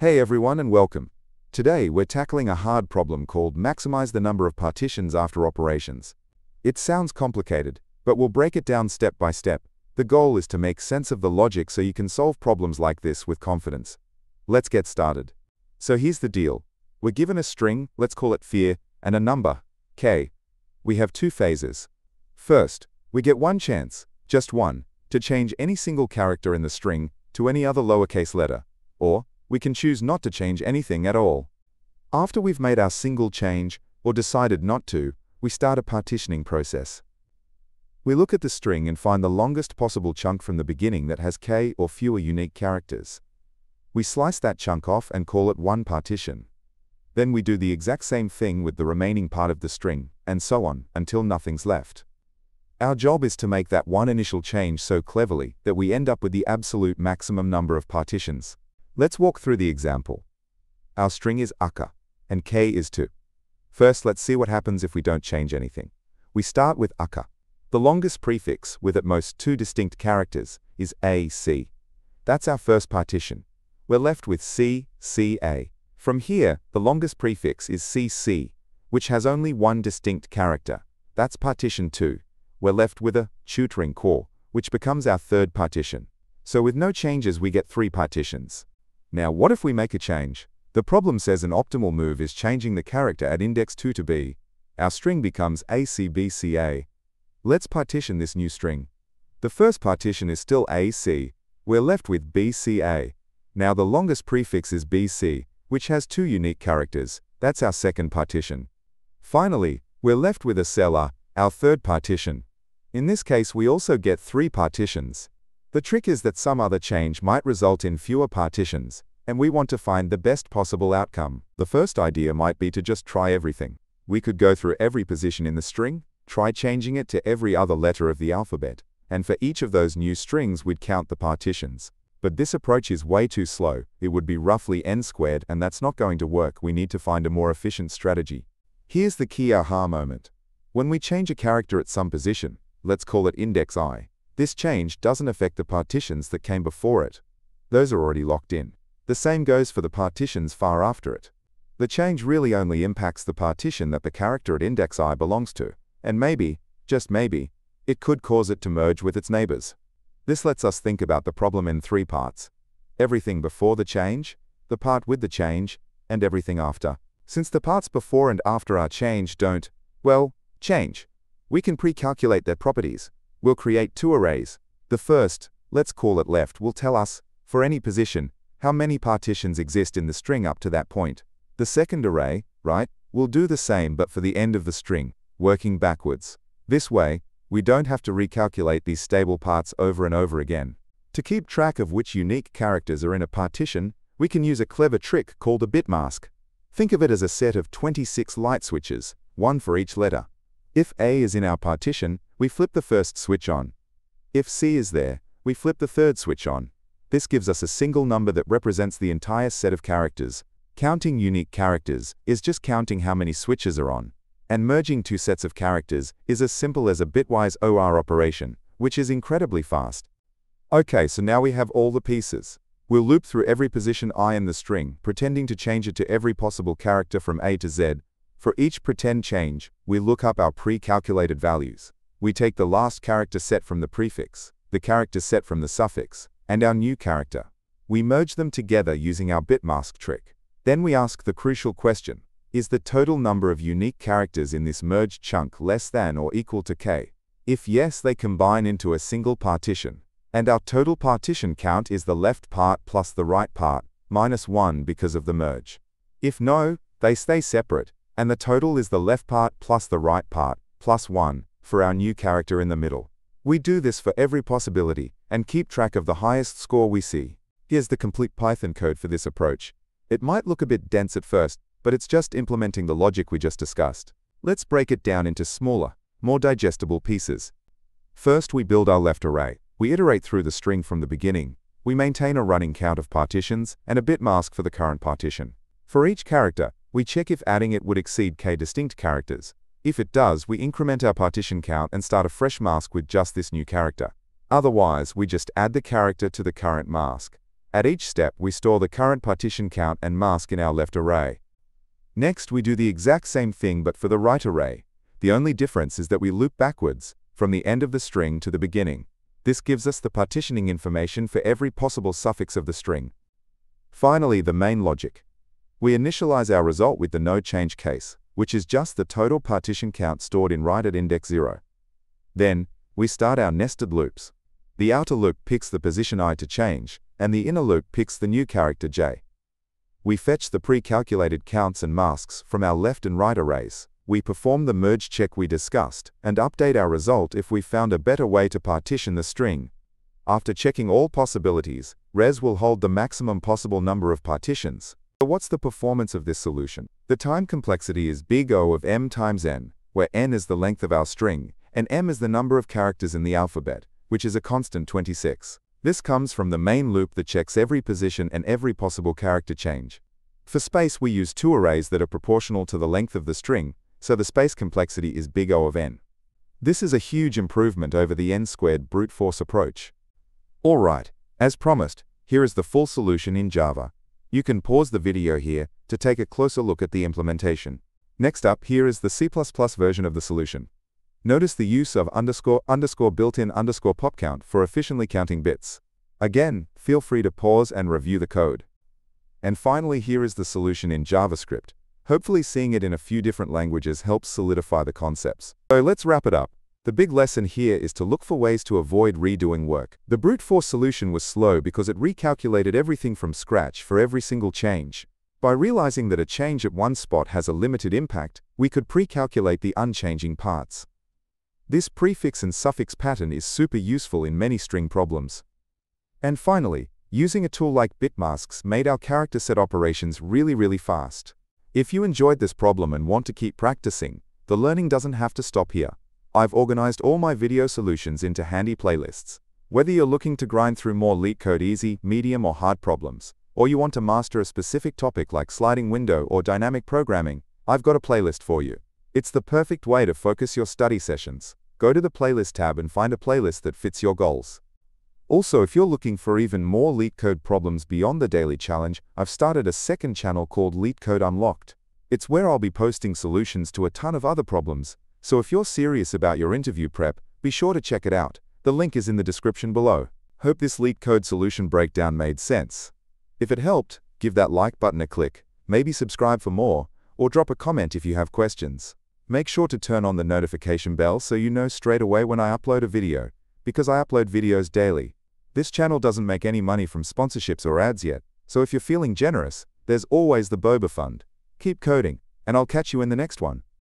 Hey everyone and welcome. Today we're tackling a hard problem called maximize the number of partitions after operations. It sounds complicated, but we'll break it down step by step. The goal is to make sense of the logic so you can solve problems like this with confidence. Let's get started. So here's the deal. We're given a string, let's call it fear, and a number, k. We have two phases. First, we get one chance, just one, to change any single character in the string to any other lowercase letter, or we can choose not to change anything at all. After we've made our single change, or decided not to, we start a partitioning process. We look at the string and find the longest possible chunk from the beginning that has k or fewer unique characters. We slice that chunk off and call it one partition. Then we do the exact same thing with the remaining part of the string, and so on, until nothing's left. Our job is to make that one initial change so cleverly that we end up with the absolute maximum number of partitions. Let's walk through the example. Our string is akka, and k is 2. First, let's see what happens if we don't change anything. We start with akka. The longest prefix, with at most two distinct characters, is AC. That's our first partition. We're left with C, CA. From here, the longest prefix is CC, which has only one distinct character. That's partition 2 we're left with a tutoring core, which becomes our third partition. So with no changes we get three partitions. Now what if we make a change? The problem says an optimal move is changing the character at index 2 to B. Our string becomes ACBCA. Let's partition this new string. The first partition is still AC. We're left with BCA. Now the longest prefix is BC, which has two unique characters. That's our second partition. Finally, we're left with a cell our third partition. In this case we also get three partitions. The trick is that some other change might result in fewer partitions, and we want to find the best possible outcome. The first idea might be to just try everything. We could go through every position in the string, try changing it to every other letter of the alphabet, and for each of those new strings we'd count the partitions. But this approach is way too slow, it would be roughly n squared and that's not going to work, we need to find a more efficient strategy. Here's the key aha moment. When we change a character at some position, let's call it index i. This change doesn't affect the partitions that came before it. Those are already locked in. The same goes for the partitions far after it. The change really only impacts the partition that the character at index i belongs to, and maybe, just maybe, it could cause it to merge with its neighbors. This lets us think about the problem in three parts. Everything before the change, the part with the change, and everything after. Since the parts before and after our change don't, well, change. We can pre-calculate their properties. We'll create two arrays. The first, let's call it left, will tell us, for any position, how many partitions exist in the string up to that point. The second array, right, will do the same but for the end of the string, working backwards. This way, we don't have to recalculate these stable parts over and over again. To keep track of which unique characters are in a partition, we can use a clever trick called a bit mask. Think of it as a set of 26 light switches, one for each letter. If A is in our partition, we flip the first switch on. If C is there, we flip the third switch on. This gives us a single number that represents the entire set of characters. Counting unique characters is just counting how many switches are on. And merging two sets of characters is as simple as a bitwise OR operation, which is incredibly fast. Okay, so now we have all the pieces. We'll loop through every position i in the string, pretending to change it to every possible character from A to Z, for each pretend change, we look up our pre-calculated values. We take the last character set from the prefix, the character set from the suffix, and our new character. We merge them together using our bitmask trick. Then we ask the crucial question, is the total number of unique characters in this merged chunk less than or equal to k? If yes, they combine into a single partition. And our total partition count is the left part plus the right part, minus 1 because of the merge. If no, they stay separate, and the total is the left part plus the right part, plus 1, for our new character in the middle. We do this for every possibility, and keep track of the highest score we see. Here's the complete Python code for this approach. It might look a bit dense at first, but it's just implementing the logic we just discussed. Let's break it down into smaller, more digestible pieces. First, we build our left array. We iterate through the string from the beginning. We maintain a running count of partitions and a bit mask for the current partition. For each character, we check if adding it would exceed k distinct characters. If it does, we increment our partition count and start a fresh mask with just this new character. Otherwise, we just add the character to the current mask. At each step, we store the current partition count and mask in our left array. Next, we do the exact same thing but for the right array. The only difference is that we loop backwards, from the end of the string to the beginning. This gives us the partitioning information for every possible suffix of the string. Finally, the main logic. We initialize our result with the no change case, which is just the total partition count stored in right at index 0. Then, we start our nested loops. The outer loop picks the position i to change, and the inner loop picks the new character j. We fetch the pre-calculated counts and masks from our left and right arrays. We perform the merge check we discussed, and update our result if we found a better way to partition the string. After checking all possibilities, res will hold the maximum possible number of partitions. So what's the performance of this solution? The time complexity is big O of m times n, where n is the length of our string, and m is the number of characters in the alphabet, which is a constant 26. This comes from the main loop that checks every position and every possible character change. For space, we use two arrays that are proportional to the length of the string, so the space complexity is big O of n. This is a huge improvement over the n-squared brute force approach. Alright, as promised, here is the full solution in Java. You can pause the video here to take a closer look at the implementation. Next up, here is the C++ version of the solution. Notice the use of underscore underscore built-in underscore pop count for efficiently counting bits. Again, feel free to pause and review the code. And finally, here is the solution in JavaScript. Hopefully seeing it in a few different languages helps solidify the concepts. So let's wrap it up. The big lesson here is to look for ways to avoid redoing work. The brute force solution was slow because it recalculated everything from scratch for every single change. By realizing that a change at one spot has a limited impact, we could pre-calculate the unchanging parts. This prefix and suffix pattern is super useful in many string problems. And finally, using a tool like bitmasks made our character set operations really really fast. If you enjoyed this problem and want to keep practicing, the learning doesn't have to stop here. I've organized all my video solutions into handy playlists. Whether you're looking to grind through more LeetCode easy, medium or hard problems, or you want to master a specific topic like sliding window or dynamic programming, I've got a playlist for you. It's the perfect way to focus your study sessions. Go to the Playlist tab and find a playlist that fits your goals. Also, if you're looking for even more LeetCode problems beyond the daily challenge, I've started a second channel called LeetCode Unlocked. It's where I'll be posting solutions to a ton of other problems, so if you're serious about your interview prep, be sure to check it out. The link is in the description below. Hope this LeetCode solution breakdown made sense. If it helped, give that like button a click, maybe subscribe for more, or drop a comment if you have questions. Make sure to turn on the notification bell so you know straight away when I upload a video, because I upload videos daily. This channel doesn't make any money from sponsorships or ads yet, so if you're feeling generous, there's always the Boba Fund. Keep coding, and I'll catch you in the next one.